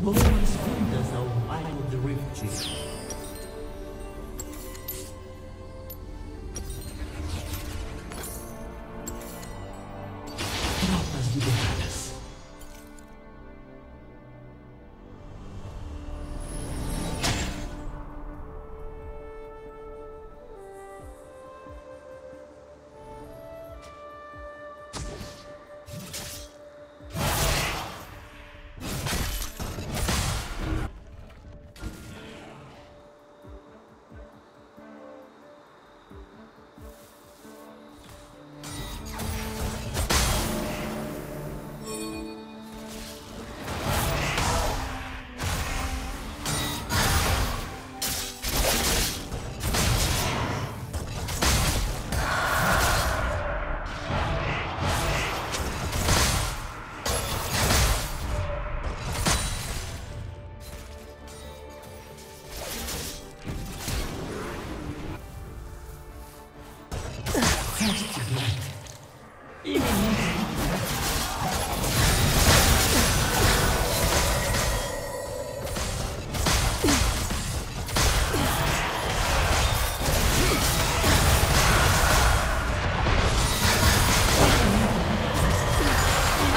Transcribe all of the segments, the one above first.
Moment's fingers are wild rift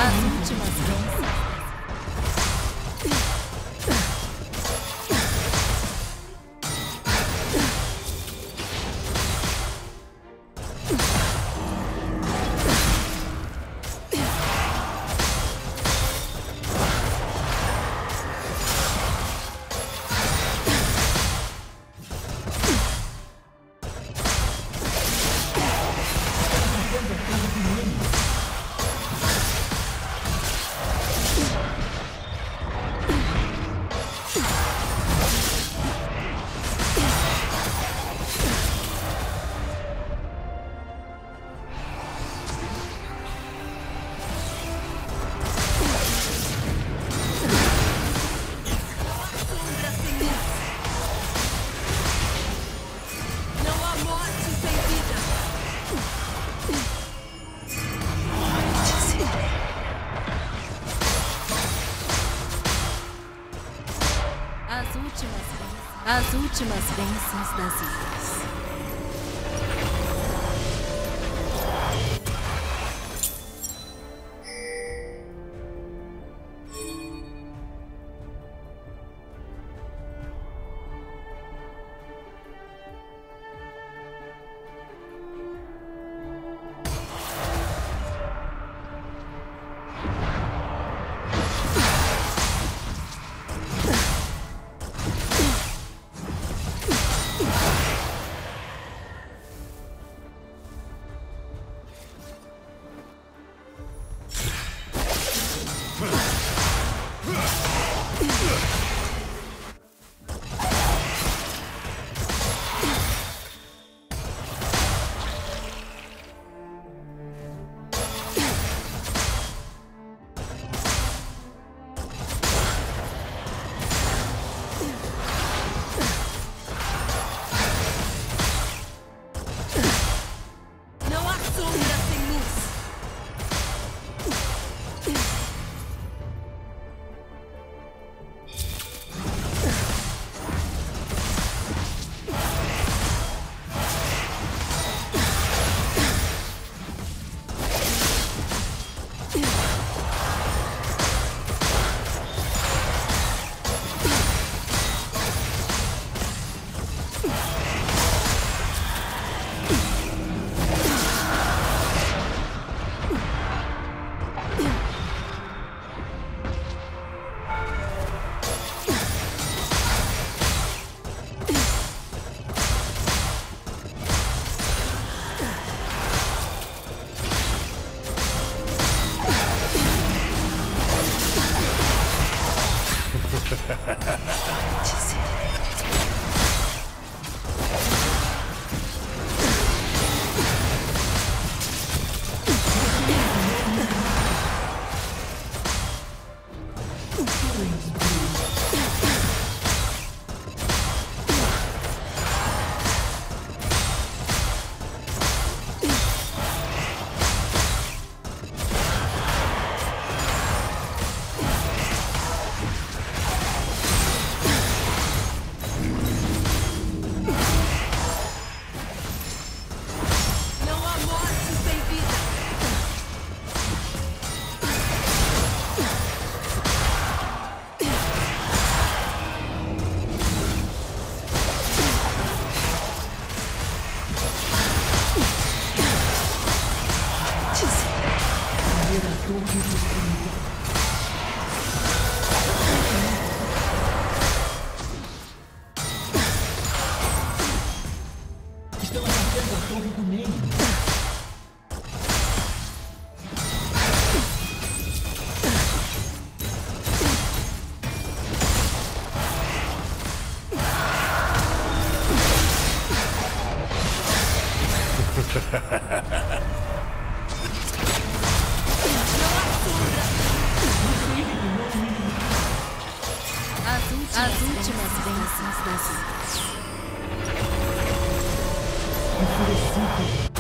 As últimas bênçãos. Não As últimas bênçãos das ilhas. As últimas bênçãos das vidas. Enfurecido.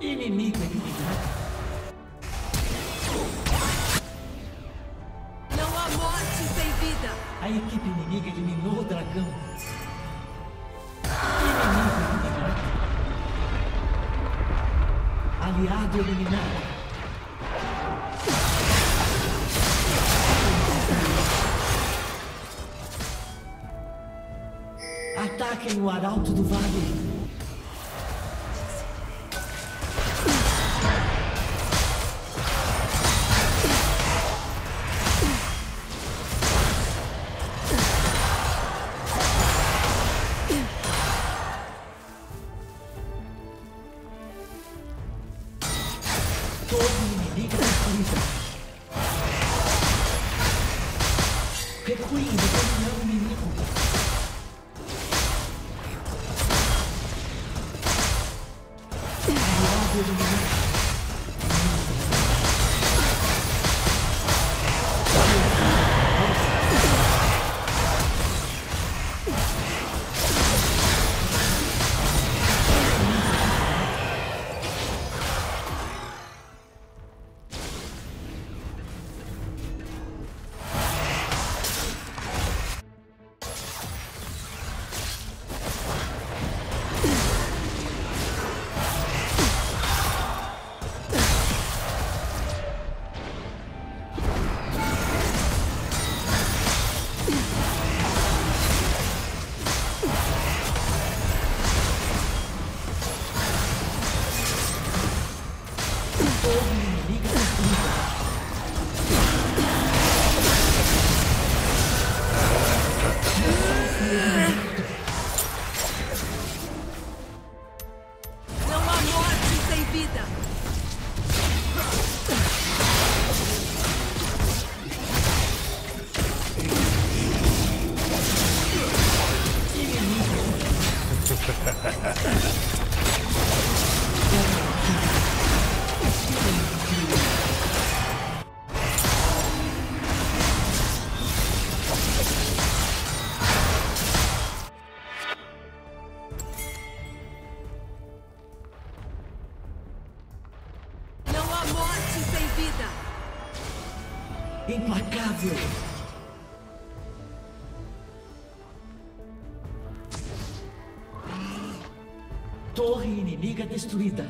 Inimigo eliminado. A equipe inimiga eliminou o dragão. Inimigo eliminado. Aliado eliminado. Ataquem o arauto do vale. Aliado eliminado. Implacável. Torre inimiga destruída.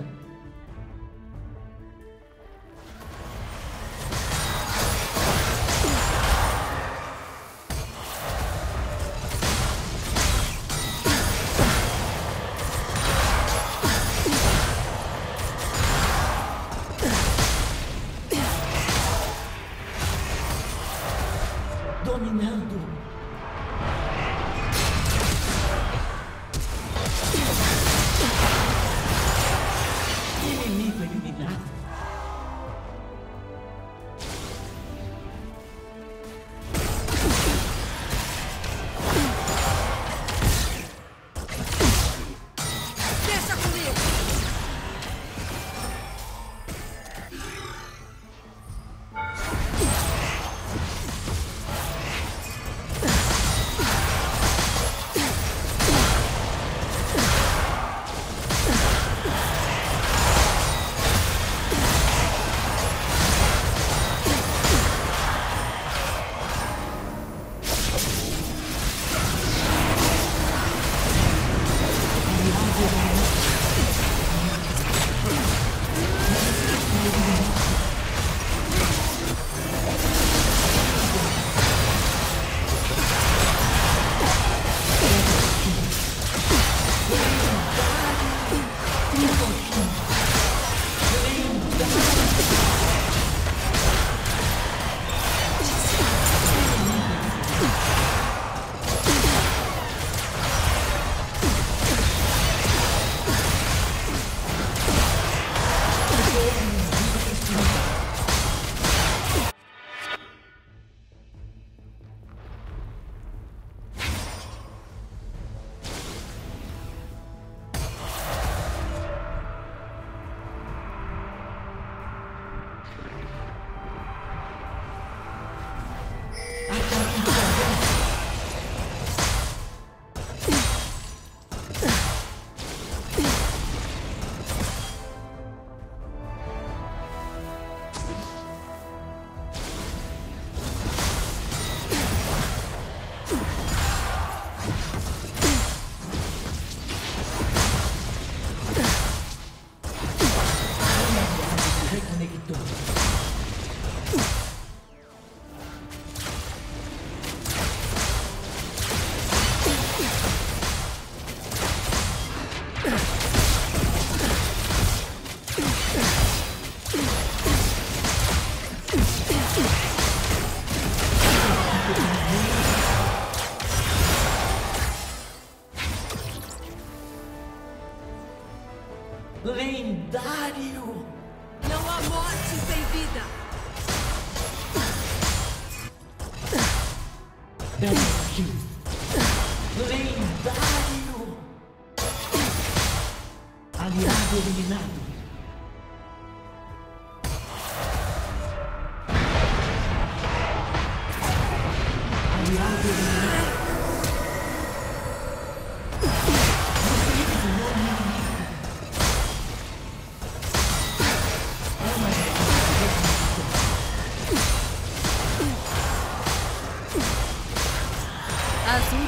Yeah.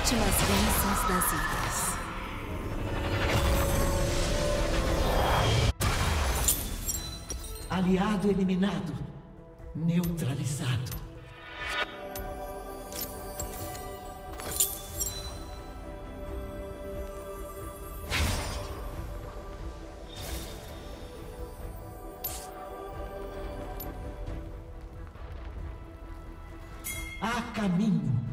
últimas bênçãos das ilhas. Aliado eliminado. Neutralizado. Há caminho.